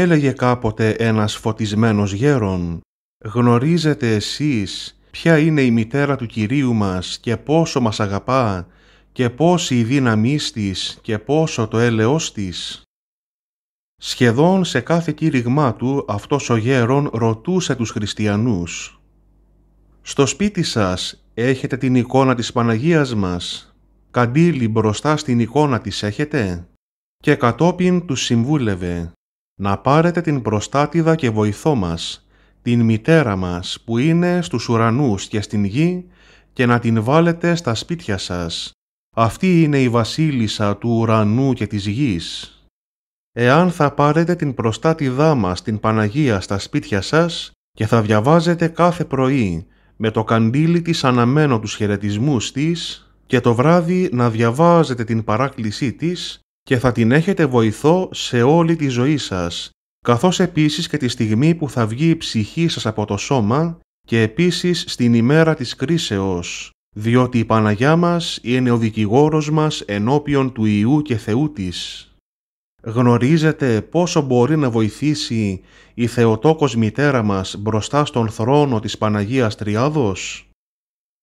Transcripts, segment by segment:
Έλεγε κάποτε ένας φωτισμένος γέρον «Γνωρίζετε εσείς ποια είναι η μητέρα του Κυρίου μας και πόσο μας αγαπά και πόση η δύναμή της και πόσο το έλεος της». Σχεδόν σε κάθε κήρυγμά του αυτός ο γέρον ρωτούσε τους χριστιανούς «Στο σπίτι σας έχετε την εικόνα της Παναγίας μας, καντήλι μπροστά στην εικόνα της έχετε» και κατόπιν τους συμβούλευε «Να πάρετε την προστάτηδα και βοηθό μας, την μητέρα μας που είναι στους ουρανούς και στην γη και να την βάλετε στα σπίτια σας. Αυτή είναι η βασίλισσα του ουρανού και της γης». Εάν θα πάρετε την προστάτηδά μας την Παναγία στα σπίτια σας και θα διαβάζετε κάθε πρωί με το καντήλι της αναμένο τους χαιρετισμούς της και το βράδυ να διαβάζετε την παράκλησή της και θα την έχετε βοηθό σε όλη τη ζωή σας, καθώς επίσης και τη στιγμή που θα βγει η ψυχή σας από το σώμα και επίσης στην ημέρα της κρίσεως, διότι η Παναγιά μας είναι ο δικηγόρος μας ενώπιον του Ιού και Θεού της. Γνωρίζετε πόσο μπορεί να βοηθήσει η Θεοτόκος μητέρα μας μπροστά στον θρόνο της Παναγίας Τριάδος;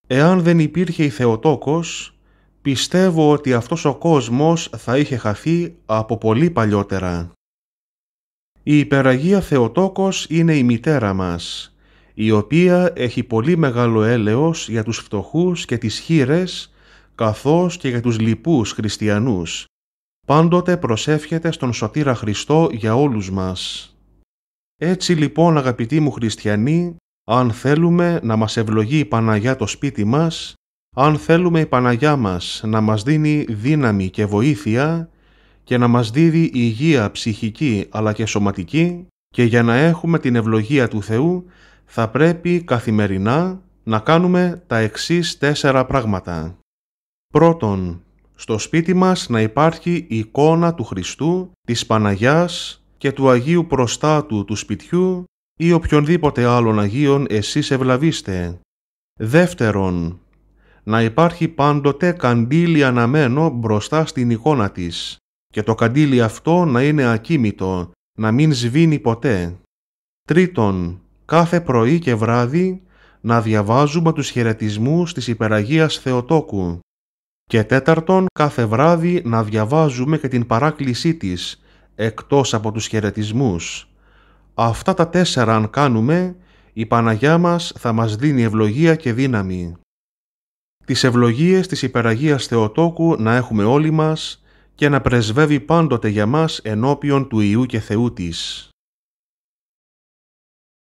Εάν δεν υπήρχε η Θεοτόκος, πιστεύω ότι αυτός ο κόσμος θα είχε χαθεί από πολύ παλιότερα. Η Υπεραγία Θεοτόκος είναι η μητέρα μας, η οποία έχει πολύ μεγάλο έλεος για τους φτωχούς και τις χείρες, καθώς και για τους λοιπούς χριστιανούς πάντοτε προσεύχεται στον Σωτήρα Χριστό για όλους μας. Έτσι λοιπόν αγαπητοί μου χριστιανοί, αν θέλουμε να μας ευλογεί η Παναγιά το σπίτι μας, αν θέλουμε η Παναγιά μας να μας δίνει δύναμη και βοήθεια και να μας δίδει υγεία ψυχική αλλά και σωματική και για να έχουμε την ευλογία του Θεού θα πρέπει καθημερινά να κάνουμε τα εξής τέσσερα πράγματα. Πρώτον, στο σπίτι μας να υπάρχει η εικόνα του Χριστού, της Παναγιάς και του Αγίου Προστάτου του σπιτιού ή οποιονδήποτε άλλων Αγίων εσείς ευλαβείστε. Δεύτερον, να υπάρχει πάντοτε καντήλι αναμένο μπροστά στην εικόνα της και το καντήλι αυτό να είναι ακίμητο, να μην σβήνει ποτέ. Τρίτον, κάθε πρωί και βράδυ να διαβάζουμε τους χαιρετισμούς της Υπεραγίας Θεοτόκου και τέταρτον, κάθε βράδυ να διαβάζουμε και την παράκλησή της, εκτός από τους χαιρετισμούς. Αυτά τα τέσσερα αν κάνουμε, η Παναγιά μας θα μας δίνει ευλογία και δύναμη. Τις ευλογίες της Υπεραγίας Θεοτόκου να έχουμε όλοι μας και να πρεσβεύει πάντοτε για μας ενώπιον του Ιού και Θεού της.